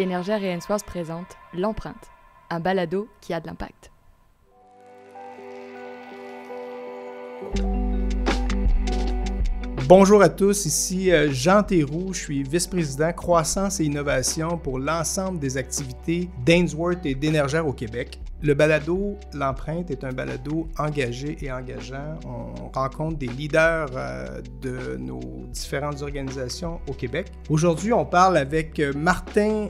Énergère et se présente L'Empreinte, un balado qui a de l'impact. Bonjour à tous, ici euh, Jean Théroux, je suis vice-président croissance et innovation pour l'ensemble des activités d'Ainsworth et d'Énergère au Québec. Le balado L'empreinte est un balado engagé et engageant. On rencontre des leaders euh, de nos différentes organisations au Québec. Aujourd'hui, on parle avec euh, Martin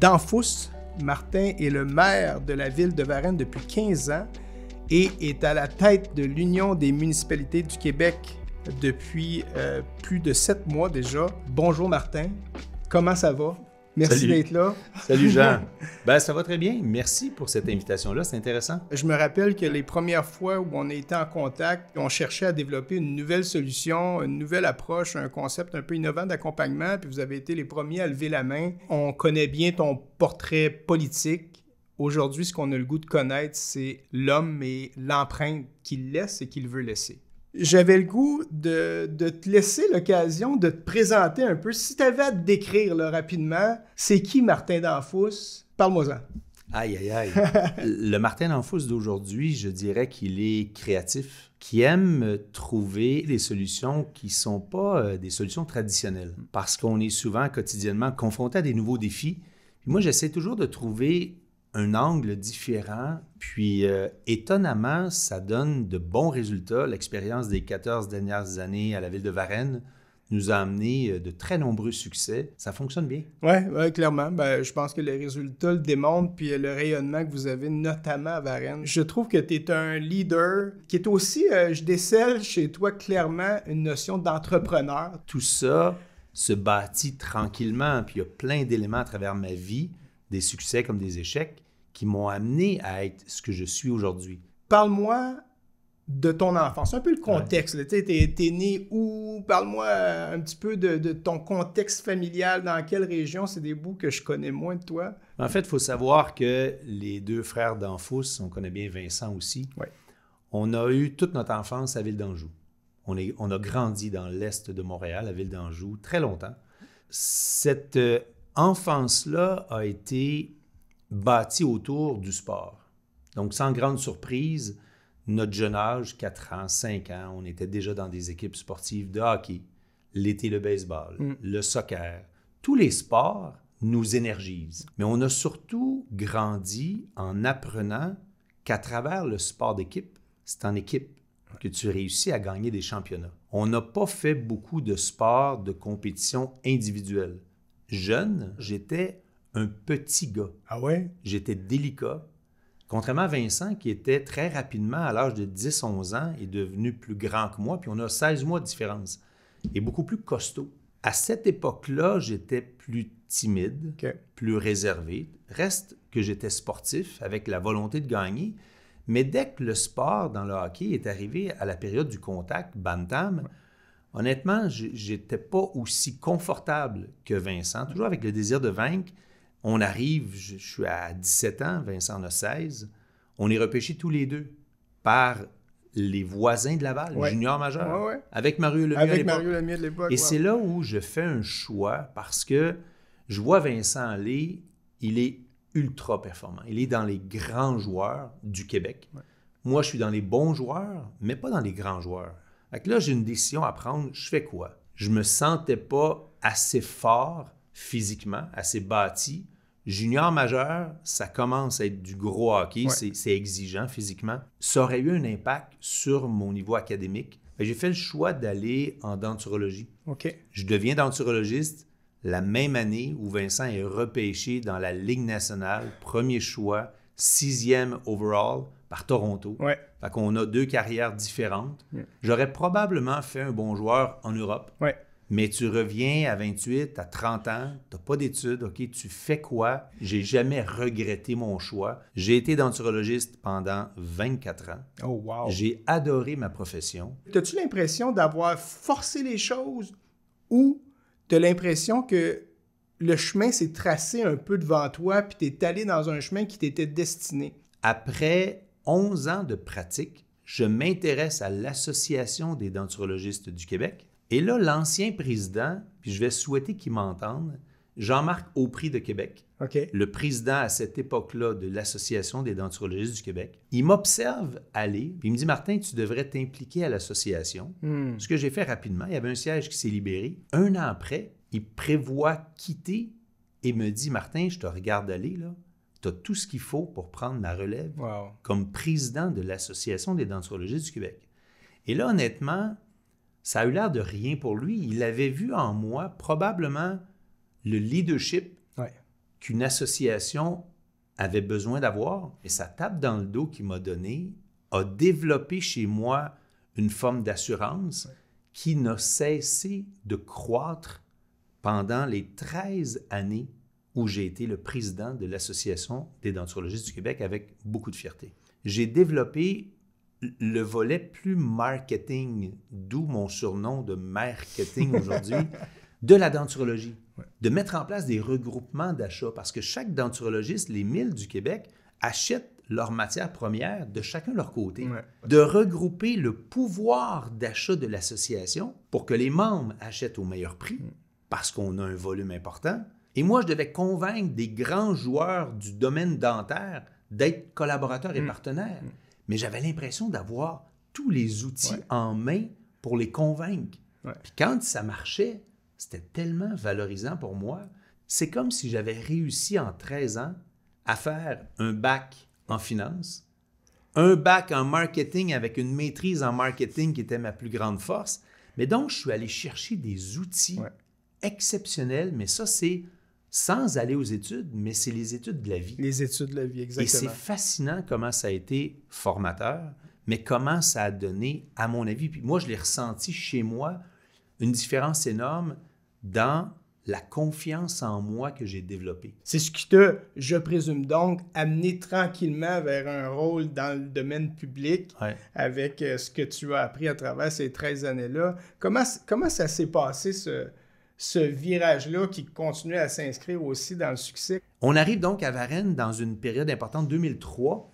Danfous. Martin est le maire de la ville de Varennes depuis 15 ans et est à la tête de l'Union des municipalités du Québec depuis euh, plus de sept mois déjà. Bonjour Martin, comment ça va? Merci d'être là. Salut Jean. ben, ça va très bien. Merci pour cette invitation-là. C'est intéressant. Je me rappelle que les premières fois où on été en contact, on cherchait à développer une nouvelle solution, une nouvelle approche, un concept un peu innovant d'accompagnement, puis vous avez été les premiers à lever la main. On connaît bien ton portrait politique. Aujourd'hui, ce qu'on a le goût de connaître, c'est l'homme et l'empreinte qu'il laisse et qu'il veut laisser j'avais le goût de, te laisser l'occasion de te présenter un peu. Si tu avais à te décrire rapidement, c'est qui Martin Danfous? Parle-moi-en. Aïe, aïe, aïe. le Martin Danfous d'aujourd'hui, je dirais qu'il est créatif, qui aime trouver des solutions qui ne sont pas euh, des solutions traditionnelles, parce qu'on est souvent quotidiennement confronté à des nouveaux défis. moi, j'essaie toujours de trouver un angle différent. Puis euh, étonnamment, ça donne de bons résultats. L'expérience des 14 dernières années à la ville de Varennes nous a amené euh, de très nombreux succès. Ça fonctionne bien. Oui, ouais, clairement. Ben, je pense que les résultats le démontrent, puis le rayonnement que vous avez, notamment à Varennes. Je trouve que tu es un leader qui est aussi, euh, je décèle chez toi clairement une notion d'entrepreneur. Tout ça se bâtit tranquillement, puis il y a plein d'éléments à travers ma vie, des succès comme des échecs, qui m'ont amené à être ce que je suis aujourd'hui. Parle-moi de ton enfance, un peu le contexte. Tu es, né où? Parle-moi un petit peu de, ton contexte familial, dans quelle région? C'est des bouts que je connais moins de toi. En fait, il faut savoir que les deux frères d'Anfous, on connaît bien Vincent aussi, on a eu toute notre enfance à Ville d'Anjou. On, on a grandi dans l'est de Montréal, à Ville d'Anjou, très longtemps. Cette euh, enfance-là a été bâti autour du sport. Donc, sans grande surprise, notre jeune âge, 4 ans, 5 ans, on était déjà dans des équipes sportives de hockey, l'été le baseball, mm. le soccer. Tous les sports nous énergisent. Mais on a surtout grandi en apprenant qu'à travers le sport d'équipe, c'est en équipe que tu réussis à gagner des championnats. On n'a pas fait beaucoup de sports de compétition individuelle. Jeune, j'étais un petit gars. Ah ouais? J'étais délicat. Contrairement à Vincent, qui était très rapidement, à l'âge de 10-11 ans, est devenu plus grand que moi, puis on a 16 mois de différence, et beaucoup plus costaud. À cette époque-là, j'étais plus timide, plus réservé. Reste que j'étais sportif avec la volonté de gagner. Mais dès que le sport dans le hockey est arrivé à la période du contact, bantam, honnêtement, j'étais pas aussi confortable que Vincent, toujours avec le désir de vaincre, on arrive, je, suis à 17 ans, Vincent en a 16. On est repêchés tous les deux par les voisins de Laval, junior majeur, avec Mario Lemieux avec Mario Lemieux de l'époque. Et c'est là où je fais un choix parce que je vois Vincent aller, il est ultra performant. Il est dans les grands joueurs du Québec. Moi, je suis dans les bons joueurs, mais pas dans les grands joueurs. Fait là, j'ai une décision à prendre. Je fais quoi? Je me sentais pas assez fort physiquement, assez bâti. Junior majeur, ça commence à être du gros hockey, c'est exigeant physiquement. Ça aurait eu un impact sur mon niveau académique. J'ai fait le choix d'aller en denturologie. OK. Je deviens denturologiste la même année où Vincent est repêché dans la Ligue nationale, premier choix, sixième overall par Toronto. Ouais. Fait qu'on a deux carrières différentes. J'aurais probablement fait un bon joueur en Europe. Ouais. Mais tu reviens à 28, à 30 ans, tu n'as pas d'études, OK, tu fais quoi? J'ai jamais regretté mon choix. J'ai été denturologiste pendant 24 ans. Oh, wow! J'ai adoré ma profession. As-tu l'impression d'avoir forcé les choses ou tu as l'impression que le chemin s'est tracé un peu devant toi puis tu es allé dans un chemin qui t'était destiné? Après 11 ans de pratique, je m'intéresse à l'Association des denturologistes du Québec et là, l'ancien président, puis je vais souhaiter qu'il m'entende, Jean-Marc Aupry de Québec, le président à cette époque-là de l'Association des denturologistes du Québec, il m'observe aller, puis il me dit Martin, tu devrais t'impliquer à l'association. Hmm. Ce que j'ai fait rapidement, il y avait un siège qui s'est libéré. Un an après, il prévoit quitter et me dit Martin, je te regarde aller, là. Tu as tout ce qu'il faut pour prendre ma relève Wow. comme président de l'Association des denturologistes du Québec. Et là, honnêtement, ça a eu l'air de rien pour lui. Il avait vu en moi probablement le leadership Ouais. qu'une association avait besoin d'avoir. Et sa tape dans le dos qu'il m'a donné a développé chez moi une forme d'assurance qui n'a cessé de croître pendant les 13 années où j'ai été le président de l'Association des denturologistes du Québec avec beaucoup de fierté. J'ai développé le volet plus marketing, d'où mon surnom de marketing aujourd'hui, de la denturologie. De mettre en place des regroupements d'achats parce que chaque denturologiste, les 1000 du Québec, achètent leurs matières premières de chacun leur côté. Ouais. De regrouper le pouvoir d'achat de l'association pour que les membres achètent au meilleur prix parce qu'on a un volume important. Et moi, je devais convaincre des grands joueurs du domaine dentaire d'être collaborateurs et partenaires. Mais j'avais l'impression d'avoir tous les outils Ouais. en main pour les convaincre. Ouais. Puis quand ça marchait, c'était tellement valorisant pour moi. C'est comme si j'avais réussi en 13 ans à faire un bac en finance, un bac en marketing avec une maîtrise en marketing qui était ma plus grande force. Mais donc, je suis allé chercher des outils Ouais. exceptionnels, mais ça, c'est sans aller aux études, mais c'est les études de la vie. Les études de la vie, Et c'est exactement. fascinant comment ça a été formateur, mais comment ça a donné, à mon avis, puis moi, je l'ai ressenti chez moi, une différence énorme dans la confiance en moi que j'ai développée. C'est ce qui t'a, je présume donc, amené tranquillement vers un rôle dans le domaine public Ouais. avec euh, ce que tu as appris à travers ces 13 années-là. Comment, comment ça s'est passé, ce, ce virage-là qui continue à s'inscrire aussi dans le succès? On arrive donc à Varennes dans une période importante, 2003.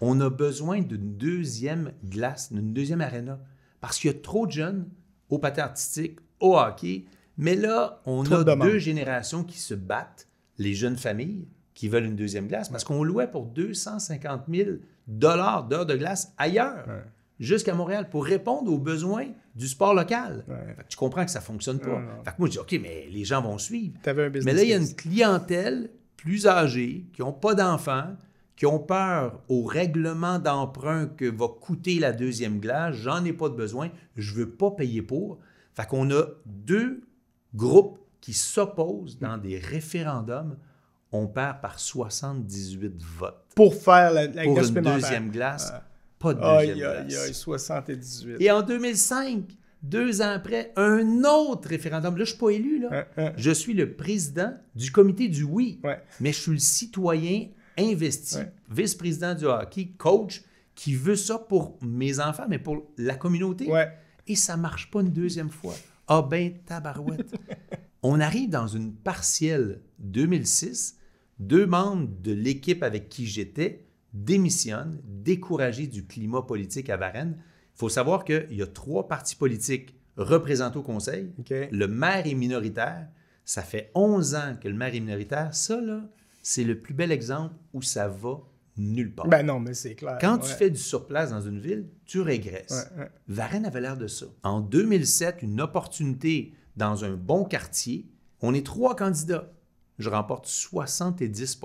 On a besoin d'une deuxième glace, d'une deuxième arena, parce qu'il y a trop de jeunes au patin artistique, au hockey. Mais là, on Trop a de deux générations qui se battent, les jeunes familles qui veulent une deuxième glace, parce qu'on louait pour 250 000 dollars d'heures de glace ailleurs, Ouais. Jusqu'à Montréal, pour répondre aux besoins du sport local. Ouais. Fait que tu comprends que ça ne fonctionne pas. Non, non. Fait que moi, je dis, OK, mais les gens vont suivre. T'avais un business Mais là, il y a une clientèle plus âgée, qui n'ont pas d'enfants, qui ont peur au règlement d'emprunt que va coûter la deuxième glace. J'en ai pas de besoin. Je veux pas payer pour. Fait qu'on a deux groupes qui s'opposent dans des référendums. On perd par 78 votes. Pour faire la, la Pour glace une deuxième glace, Ah. Pas de deuxième Aïe, aïe, glace. aïe, 78. Et en 2005, deux ans après, un autre référendum. Là, je ne suis pas élu. Là. Hein, hein. Je suis le président du comité du oui, Ouais. mais je suis le citoyen investi, Ouais. vice-président du hockey, coach, qui veut ça pour mes enfants, mais pour la communauté. Ouais. Et ça marche pas une deuxième fois. Ah ben, tabarouette. On arrive dans une partielle 2006. Deux membres de l'équipe avec qui j'étais démissionnent, découragés du climat politique à Varennes. Il faut savoir qu'il y a trois partis politiques représentés au conseil. Le maire est minoritaire. Ça fait 11 ans que le maire est minoritaire. Ça, là, c'est le plus bel exemple où ça va nulle part. Ben non, mais c'est clair. Quand ouais. tu fais du surplace dans une ville, tu régresses. Ouais, ouais. Varennes avait l'air de ça. En 2007, une opportunité dans un bon quartier. On est trois candidats. Je remporte 70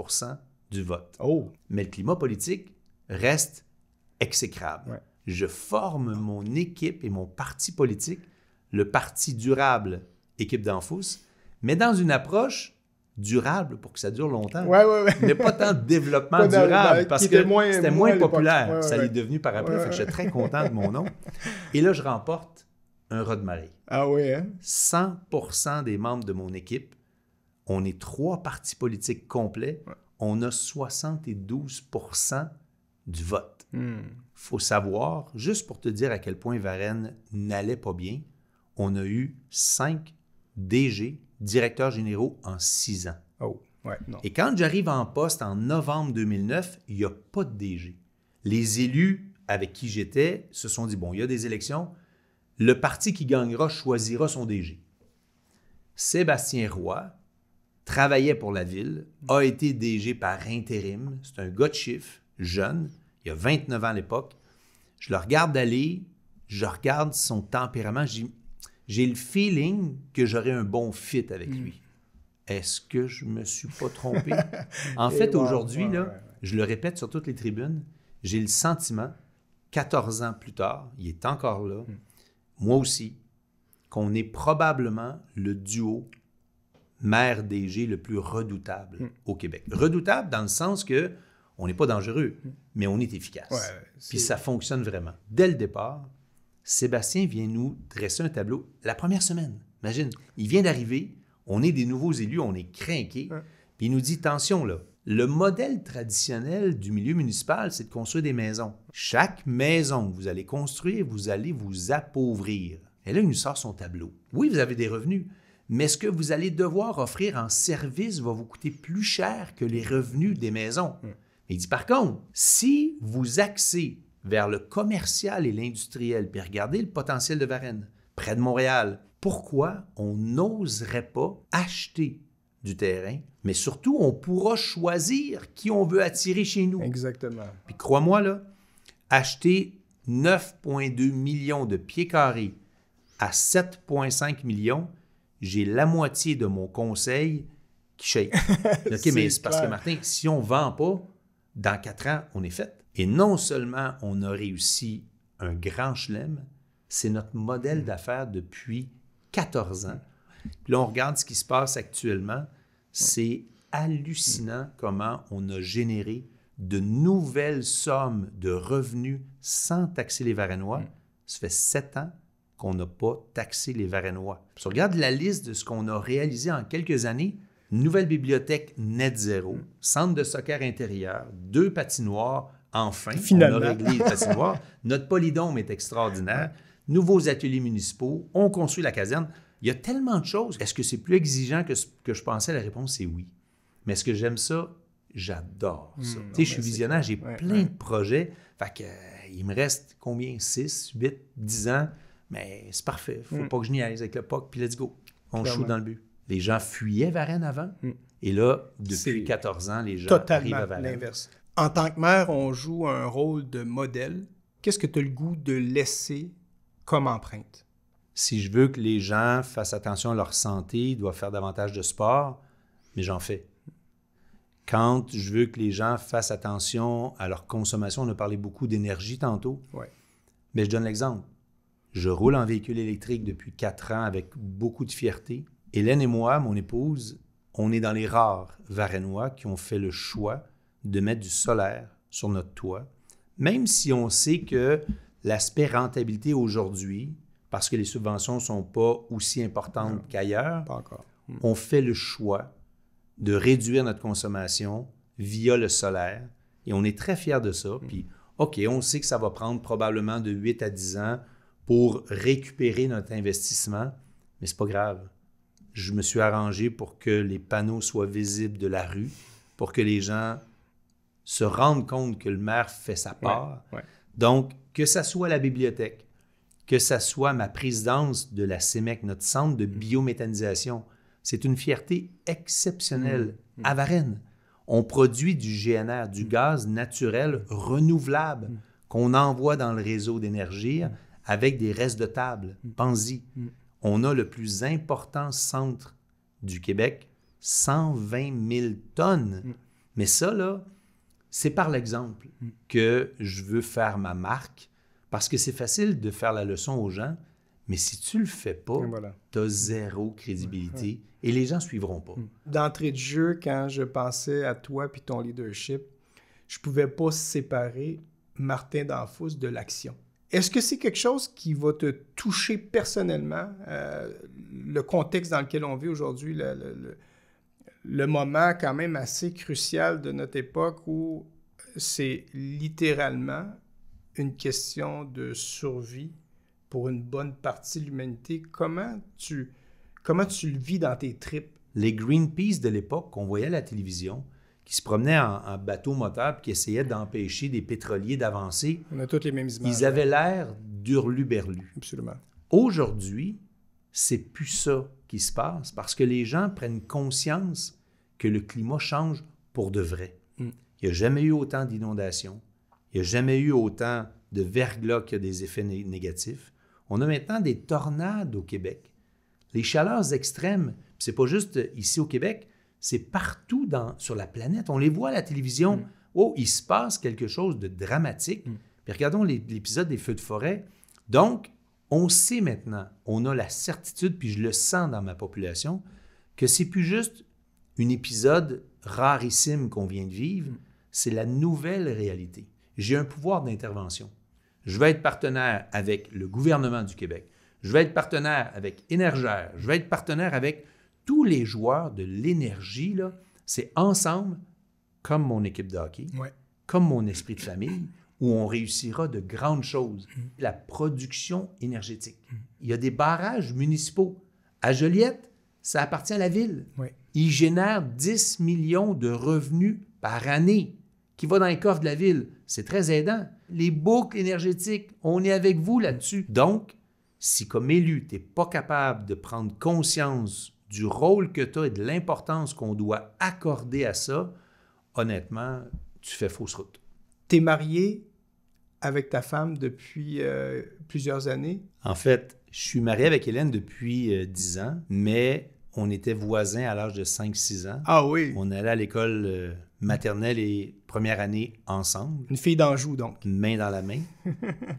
du vote. Oh, Mais le climat politique reste exécrable. Ouais. Je forme mon équipe et mon parti politique, le Parti durable, équipe d'Enfous, mais dans une approche durable pour que ça dure longtemps. ouais, ouais, ouais. Mais pas tant de développement durable, parce que moins- c'était moins populaire. Ça l'est devenu par après. Ouais, fait que ouais. j'étais très content de mon nom. Et là, je remporte un raz de marée. Ah ouais, hein? 100% des membres de mon équipe, on est trois partis politiques complets, on a 72% du vote. Hmm. faut savoir, juste pour te dire à quel point Varennes n'allait pas bien, on a eu cinq DG, directeurs généraux, en six ans. Oh, ouais, non. Et quand j'arrive en poste en novembre 2009, il n'y a pas de DG. Les élus avec qui j'étais se sont dit, bon, il y a des élections, le parti qui gagnera choisira son DG. Sébastien Roy, travaillait pour la ville, a été DG par intérim. C'est un gars de chiffre, jeune, il a 29 ans à l'époque. Je le regarde aller, je regarde son tempérament, j'ai le feeling que j'aurais un bon fit avec lui. Hmm. Est-ce que je me suis pas trompé? en fait, aujourd'hui, là, je le répète sur toutes les tribunes, j'ai le sentiment, 14 ans plus tard, il est encore là, hmm. moi aussi, qu'on est probablement le duo maire DG le plus redoutable hmm. au Québec. Redoutable dans le sens que on n'est pas dangereux, hmm. mais on est efficace. Puis ça fonctionne vraiment. Dès le départ, Sébastien vient nous dresser un tableau la première semaine. Imagine, il vient d'arriver, on est des nouveaux élus, on est craqués, puis il nous dit attention là, le modèle traditionnel du milieu municipal, c'est de construire des maisons. Chaque maison que vous allez construire, vous allez vous appauvrir. Et là, il nous sort son tableau. Oui, vous avez des revenus, mais ce que vous allez devoir offrir en service va vous coûter plus cher que les revenus des maisons. Hmm. Il dit par contre, si vous axez vers le commercial et l'industriel, puis regardez le potentiel de Varennes, près de Montréal, pourquoi on n'oserait pas acheter du terrain, mais surtout, on pourra choisir qui on veut attirer chez nous? Exactement. Puis crois-moi, là, acheter 9,2 millions de pieds carrés à 7,5 millions, j'ai la moitié de mon conseil qui shake. OK, mais c'est parce que, Martin, si on ne vend pas, dans quatre ans, on est fait. Et non seulement on a réussi un grand chelem, c'est notre modèle d'affaires depuis 14 ans. Puis là, on regarde ce qui se passe actuellement. C'est hallucinant comment on a généré de nouvelles sommes de revenus sans taxer les Varennois. Ça fait sept ans qu'on n'a pas taxé les Varennois. Si on regarde la liste de ce qu'on a réalisé en quelques années, nouvelle bibliothèque net zéro, centre de soccer intérieur, deux patinoires, enfin, Finalement. on a réglé les patinoires. Notre polydôme est extraordinaire. Nouveaux ateliers municipaux, on construit la caserne. Il y a tellement de choses. Est-ce que c'est plus exigeant que ce que je pensais? La réponse, c'est oui. Mais est-ce que j'aime ça? J'adore ça. Hmm, tu sais, je suis visionnaire, j'ai plein de projets. Fait que, euh, il me reste combien? 6, 8, 10 ans mais c'est parfait. Faut mm. pas que je niaise avec le POC, puis let's go. On joue dans le but. Les gens fuyaient Varennes avant. Mm. Et là, depuis 14 ans, les gens arrivent à Varennes. l'inverse. En tant que maire, on joue un rôle de modèle. Qu'est-ce que tu as le goût de laisser comme empreinte? Si je veux que les gens fassent attention à leur santé, ils doivent faire davantage de sport, mais j'en fais. Quand je veux que les gens fassent attention à leur consommation, on a parlé beaucoup d'énergie tantôt. Ouais. Mais je donne l'exemple. Je roule en véhicule électrique depuis quatre ans avec beaucoup de fierté. Hélène et moi, mon épouse, on est dans les rares Varennois qui ont fait le choix de mettre du solaire sur notre toit, même si on sait que l'aspect rentabilité aujourd'hui, parce que les subventions ne sont pas aussi importantes qu'ailleurs, hmm. on fait le choix de réduire notre consommation via le solaire et on est très fiers de ça. Hmm. Puis, OK, on sait que ça va prendre probablement de 8 à 10 ans pour récupérer notre investissement, mais c'est pas grave. Je me suis arrangé pour que les panneaux soient visibles de la rue, pour que les gens se rendent compte que le maire fait sa part. Donc, que ça soit la bibliothèque, que ça soit ma présidence de la CEMEC, notre centre de biométhanisation, c'est une fierté exceptionnelle. Mmh. Mmh. À Varennes, on produit du GNR, du gaz naturel renouvelable qu'on envoie dans le réseau d'énergie avec des restes de table. Mm. Pensez-y. Mm. On a le plus important centre du Québec, 120 000 tonnes. Mm. Mais ça, là, c'est par l'exemple que je veux faire ma marque, parce que c'est facile de faire la leçon aux gens, mais si tu le fais pas, tu as zéro crédibilité et les gens suivront pas. D'entrée de jeu, quand je pensais à toi puis ton leadership, je pouvais pas séparer Martin Danfous de l'action. Est-ce que c'est quelque chose qui va te toucher personnellement, euh, le contexte dans lequel on vit aujourd'hui, le, moment quand même assez crucial de notre époque où c'est littéralement une question de survie pour une bonne partie de l'humanité? Comment tu, comment tu le vis dans tes tripes? Les Greenpeace de l'époque qu'on voyait à la télévision, qui se promenaient en, bateau moteur qui essayaient d'empêcher des pétroliers d'avancer. On a toutes les mêmes images. Ils avaient l'air d'hurluberlu. Absolument. Aujourd'hui, c'est plus ça qui se passe parce que les gens prennent conscience que le climat change pour de vrai. Mm. Il n'y a jamais eu autant d'inondations. Il n'y a jamais eu autant de verglas qui a des effets né- négatifs. On a maintenant des tornades au Québec. Les chaleurs extrêmes, c'est pas juste ici au Québec, c'est partout dans, sur la planète. On les voit à la télévision. Mm. Oh, il se passe quelque chose de dramatique. Mm. Puis regardons l'épisode des feux de forêt. Donc, on sait maintenant, on a la certitude, puis je le sens dans ma population, que c'est plus juste un épisode rarissime qu'on vient de vivre, c'est la nouvelle réalité. J'ai un pouvoir d'intervention. Je vais être partenaire avec le gouvernement du Québec. Je vais être partenaire avec Énergère. Je vais être partenaire avec tous les joueurs de l'énergie. là. C'est ensemble, comme mon équipe de hockey, Ouais. comme mon esprit de famille, où on réussira de grandes choses. La production énergétique. Il y a des barrages municipaux. À Joliette, ça appartient à la ville. Ils génèrent 10 millions de revenus par année qui va dans les coffres de la ville. C'est très aidant. Les boucles énergétiques, on est avec vous là-dessus. Donc, si comme élu, tu n'es pas capable de prendre conscience du rôle que tu as et de l'importance qu'on doit accorder à ça, honnêtement, tu fais fausse route. Tu es marié avec ta femme depuis euh, plusieurs années? En fait, je suis marié avec Hélène depuis euh, 10 ans, mais on était voisins à l'âge de 5-6 ans. Ah oui. On allait à l'école euh, maternelle et première année ensemble, Une fille d'Anjou, donc. main dans la main.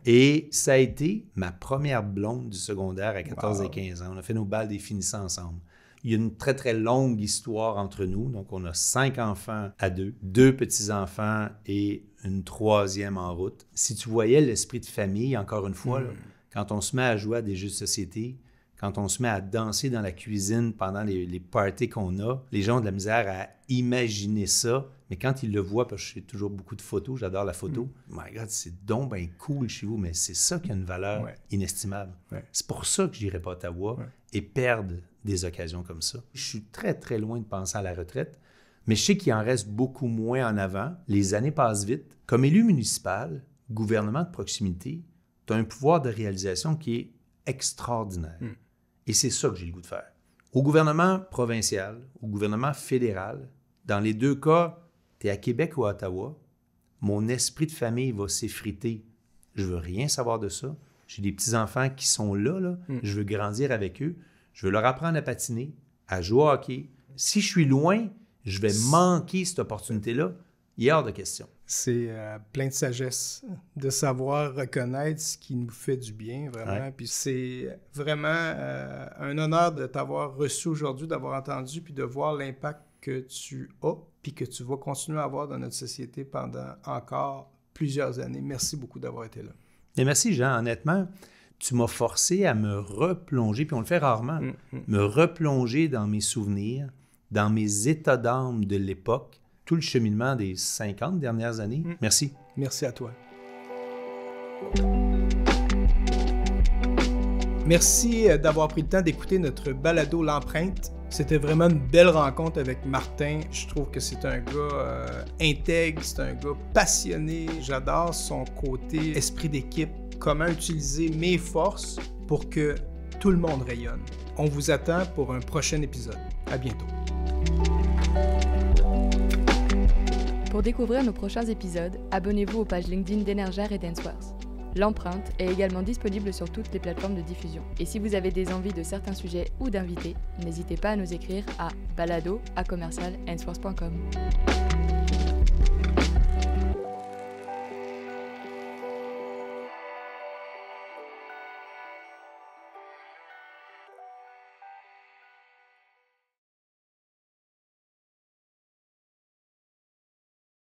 et ça a été ma première blonde du secondaire à 14 Wow. et 15 ans. On a fait nos balles des finissants ensemble. Il y a une très, très longue histoire entre nous. Donc, on a cinq enfants à deux, deux petits-enfants et une troisième en route. Si tu voyais l'esprit de famille, encore une fois, là, quand on se met à jouer à des jeux de société, quand on se met à danser dans la cuisine pendant les, les parties qu'on a, les gens ont de la misère à imaginer ça. Mais quand ils le voient, parce que je fais toujours beaucoup de photos, j'adore la photo, my God, c'est donc bien cool chez vous, mais c'est ça qui a une valeur Ouais. inestimable. Ouais. C'est pour ça que je n'irai pas à Ottawa Ouais. et perdre des occasions comme ça. Je suis très, très loin de penser à la retraite, mais je sais qu'il en reste beaucoup moins en avant. Les années passent vite. Comme élu municipal, gouvernement de proximité, tu as un pouvoir de réalisation qui est extraordinaire. Mm. Et c'est ça que j'ai le goût de faire. Au gouvernement provincial, au gouvernement fédéral, dans les deux cas, tu es à Québec ou à Ottawa, mon esprit de famille va s'effriter. Je veux rien savoir de ça. J'ai des petits-enfants qui sont là, là. Mm. je veux grandir avec eux. Je veux leur apprendre à patiner, à jouer au hockey. Si je suis loin, je vais manquer cette opportunité-là. Il est hors de question. C'est euh, plein de sagesse de savoir reconnaître ce qui nous fait du bien, vraiment. Ouais. Puis c'est vraiment euh, un honneur de t'avoir reçu aujourd'hui, d'avoir entendu, puis de voir l'impact que tu as, puis que tu vas continuer à avoir dans notre société pendant encore plusieurs années. Merci beaucoup d'avoir été là. Et merci, Jean. Honnêtement, tu m'as forcé à me replonger, puis on le fait rarement, Mm, mm. me replonger dans mes souvenirs, dans mes états d'âme de l'époque, tout le cheminement des 50 dernières années. Mm. Merci. Merci à toi. Merci euh, d'avoir pris le temps d'écouter notre balado L'empreinte. C'était vraiment une belle rencontre avec Martin. Je trouve que c'est un gars euh, intègre, c'est un gars passionné. J'adore son côté esprit d'équipe, comment utiliser mes forces pour que tout le monde rayonne. On vous attend pour un prochain épisode. À bientôt. Pour découvrir nos prochains épisodes, abonnez-vous aux pages LinkedIn d'Energère et d'Ensworth. L'empreinte est également disponible sur toutes les plateformes de diffusion. Et si vous avez des envies de certains sujets ou d'invités, n'hésitez pas à nous écrire à balado à